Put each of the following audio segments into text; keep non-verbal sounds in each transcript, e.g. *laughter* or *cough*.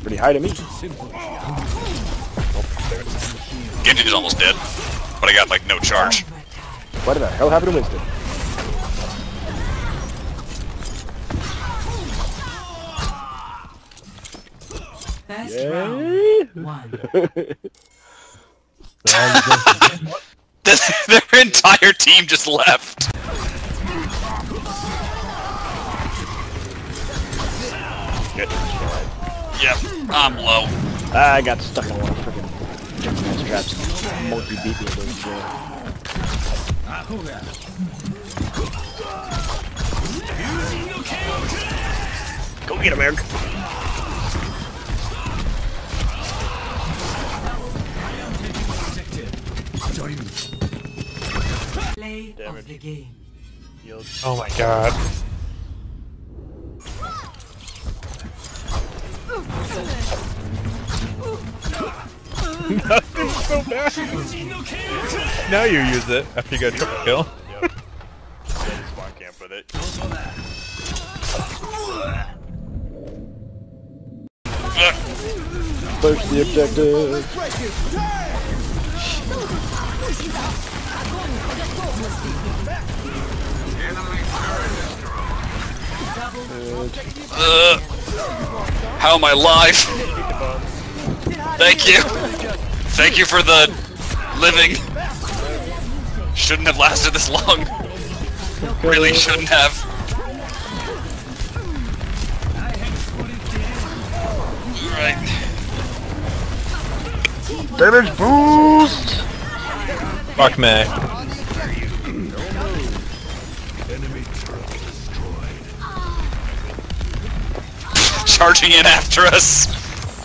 pretty high to me. Genji is almost dead, but I got like no charge. What the hell happened to Winston? First Yeah. round. One. *laughs* Their entire team just left. Yep, I'm low. Ah, I got stuck in one of the freaking jumping ass traps. Monkey beat me into the chair. Go get him, Eric. Play of the game. Oh my god. *laughs* Now you use it after you got a triple kill. Spawn camp with it. Push the objective. Uh, how am I alive? Thank you. Thank you for the living. Shouldn't have lasted this long. Really shouldn't have. Right. Damage boost! Fuck me. Charging in after us.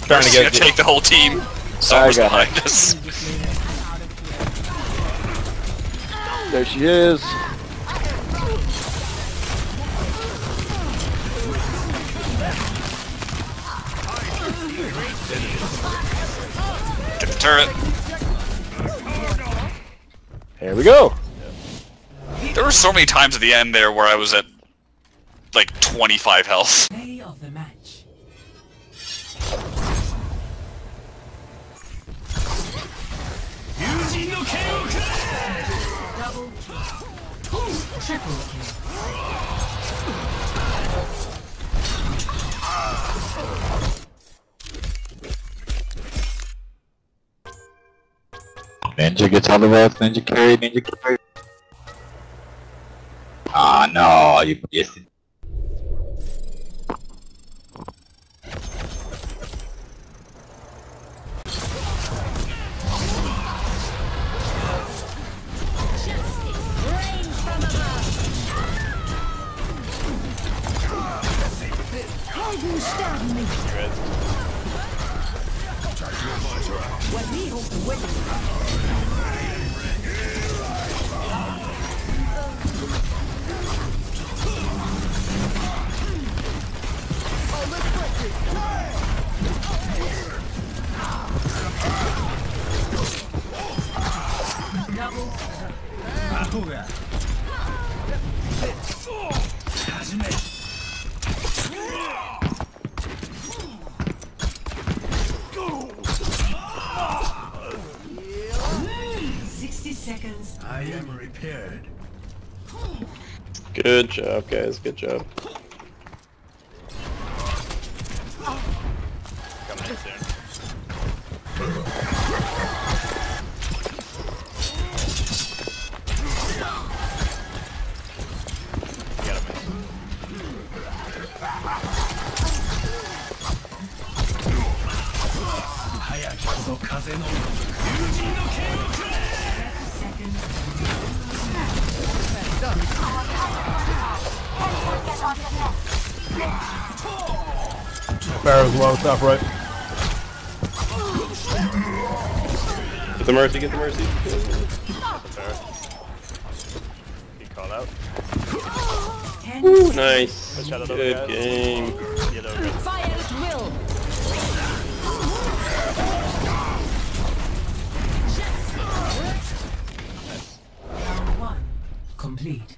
Trying to We're get gonna take the whole team. Someone's got behind us. There she is. Get the turret. Here we go. There were so many times at the end there where I was at like 25 health. Triple kill. Ninja gets all the votes. Ninja carry. Ninja carry. Ah no, you yes. Sixty seconds. I am repaired. Good job, guys. Good job. Barrow's low, top right. Get the mercy. Get the mercy. He called out. Ooh, nice. Good shot of those Good guys. game. Fire at will. round one. Complete.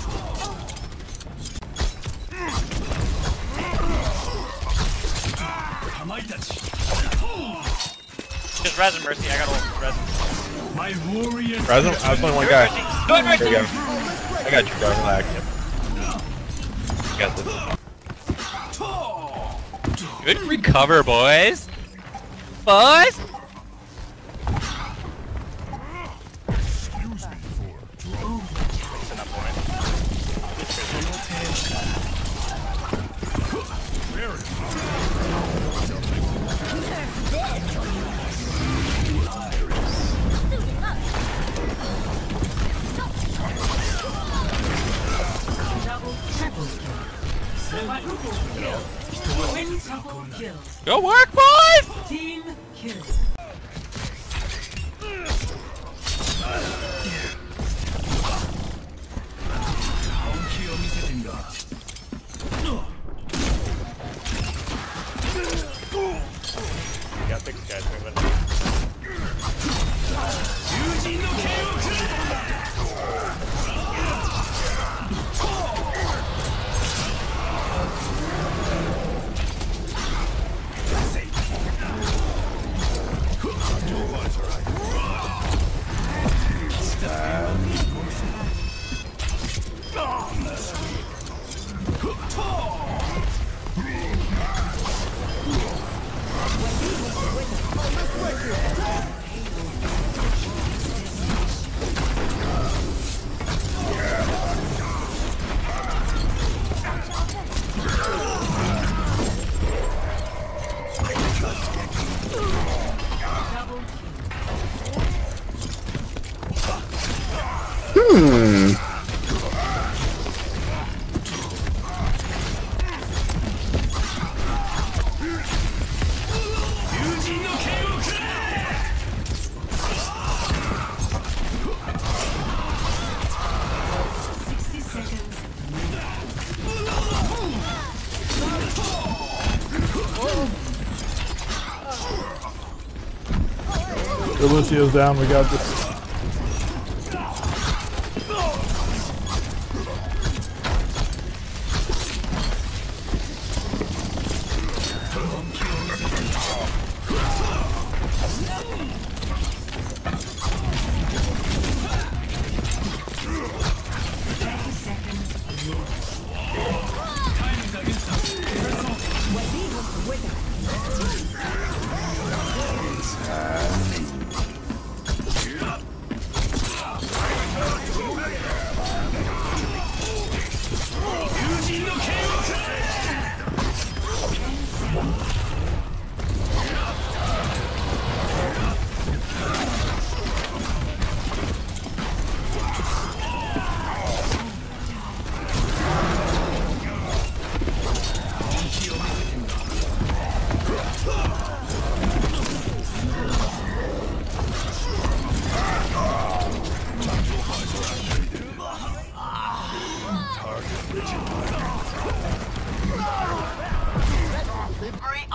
Just res and mercy. I got ult. Res. Present? I was only one guy. Go ahead, There you mercy. go. I got you, bro. Relax. You got this. Good recover, boys. Boys. Go work, boys. Team kill. Sixty Delicia's down, we got this.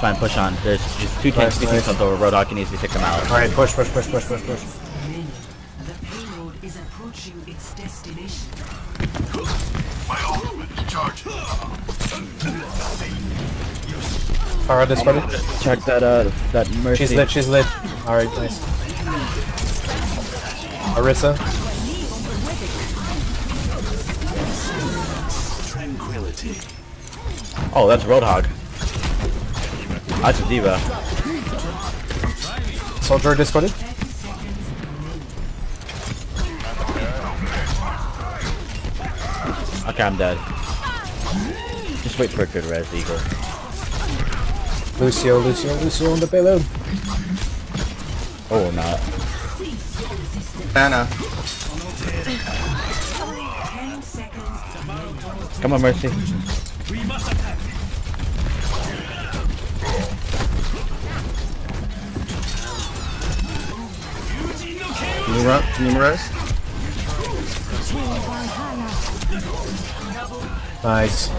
It's fine, push on. There's just two tanks Nice, nice, nice. over. Roadhog needs to take them out. Alright, push, push, push, push, push, push. The payload is approaching its destination. Alright, this ready? Check that, uh, that mercy. She's lit, she's lit. Alright, nice. Arissa. Oh, that's Roadhog. That's a D.Va. Soldier discorded. Okay, I'm dead. Just wait for a good res, Eagle. Lucio, Lucio, Lucio on the payload. Oh, not. Anna. Come on, Mercy. You run? Can you rest? Nice.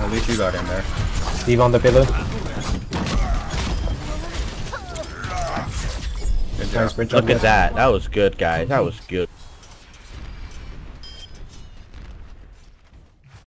At least you got in there. Steve on the payload. Good Nice job. bridge on Look at that. That was good, guys. That was good.